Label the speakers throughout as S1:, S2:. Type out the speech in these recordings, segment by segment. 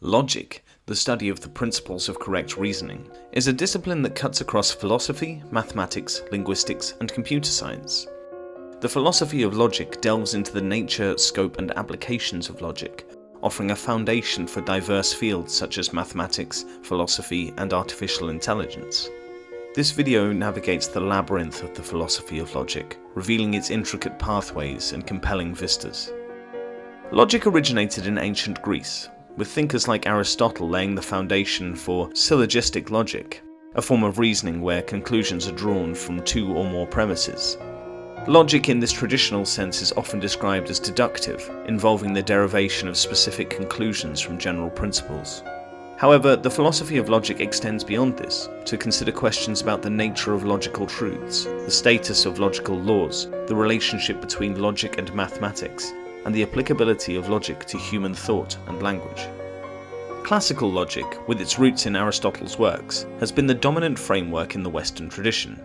S1: Logic, the study of the principles of correct reasoning, is a discipline that cuts across philosophy, mathematics, linguistics, and computer science. The philosophy of logic delves into the nature, scope, and applications of logic, offering a foundation for diverse fields such as mathematics, philosophy, and artificial intelligence. This video navigates the labyrinth of the philosophy of logic, revealing its intricate pathways and compelling vistas. Logic originated in ancient Greece, with thinkers like Aristotle laying the foundation for syllogistic logic, a form of reasoning where conclusions are drawn from two or more premises. Logic in this traditional sense is often described as deductive, involving the derivation of specific conclusions from general principles. However, the philosophy of logic extends beyond this, to consider questions about the nature of logical truths, the status of logical laws, the relationship between logic and mathematics, and the applicability of logic to human thought and language. Classical logic, with its roots in Aristotle's works, has been the dominant framework in the Western tradition.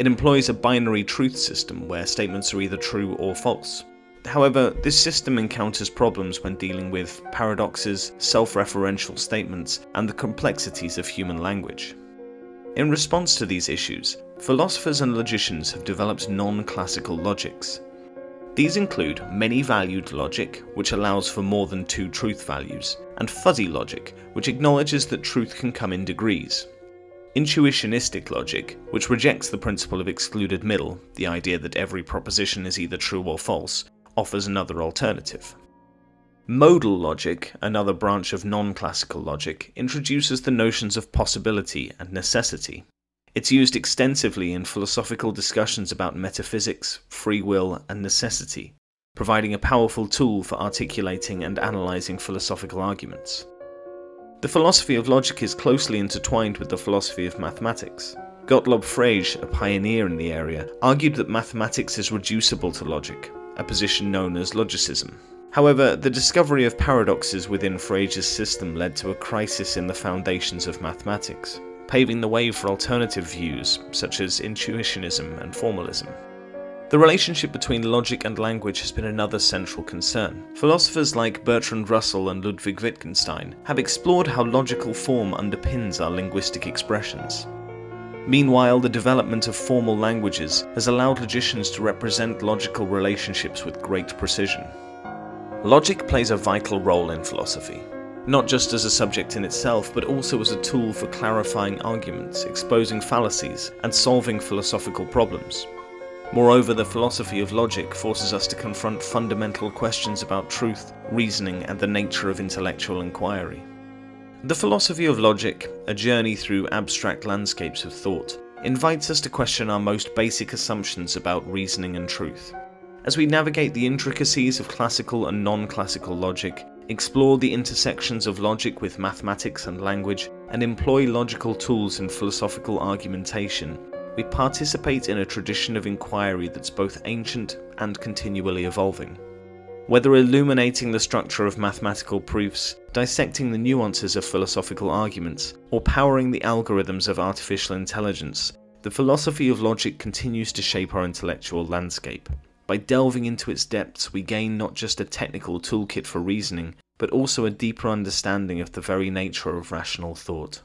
S1: It employs a binary truth system where statements are either true or false. However, this system encounters problems when dealing with paradoxes, self-referential statements, and the complexities of human language. In response to these issues, philosophers and logicians have developed non-classical logics, these include many-valued logic, which allows for more than two truth values, and fuzzy logic, which acknowledges that truth can come in degrees. Intuitionistic logic, which rejects the principle of excluded middle, the idea that every proposition is either true or false, offers another alternative. Modal logic, another branch of non-classical logic, introduces the notions of possibility and necessity. It's used extensively in philosophical discussions about metaphysics, free will, and necessity, providing a powerful tool for articulating and analysing philosophical arguments. The philosophy of logic is closely intertwined with the philosophy of mathematics. Gottlob Frege, a pioneer in the area, argued that mathematics is reducible to logic, a position known as logicism. However, the discovery of paradoxes within Frege's system led to a crisis in the foundations of mathematics paving the way for alternative views, such as intuitionism and formalism. The relationship between logic and language has been another central concern. Philosophers like Bertrand Russell and Ludwig Wittgenstein have explored how logical form underpins our linguistic expressions. Meanwhile, the development of formal languages has allowed logicians to represent logical relationships with great precision. Logic plays a vital role in philosophy, not just as a subject in itself, but also as a tool for clarifying arguments, exposing fallacies, and solving philosophical problems. Moreover, the philosophy of logic forces us to confront fundamental questions about truth, reasoning, and the nature of intellectual inquiry. The philosophy of logic, a journey through abstract landscapes of thought, invites us to question our most basic assumptions about reasoning and truth. As we navigate the intricacies of classical and non-classical logic, explore the intersections of logic with mathematics and language, and employ logical tools in philosophical argumentation, we participate in a tradition of inquiry that's both ancient and continually evolving. Whether illuminating the structure of mathematical proofs, dissecting the nuances of philosophical arguments, or powering the algorithms of artificial intelligence, the philosophy of logic continues to shape our intellectual landscape. By delving into its depths, we gain not just a technical toolkit for reasoning, but also a deeper understanding of the very nature of rational thought.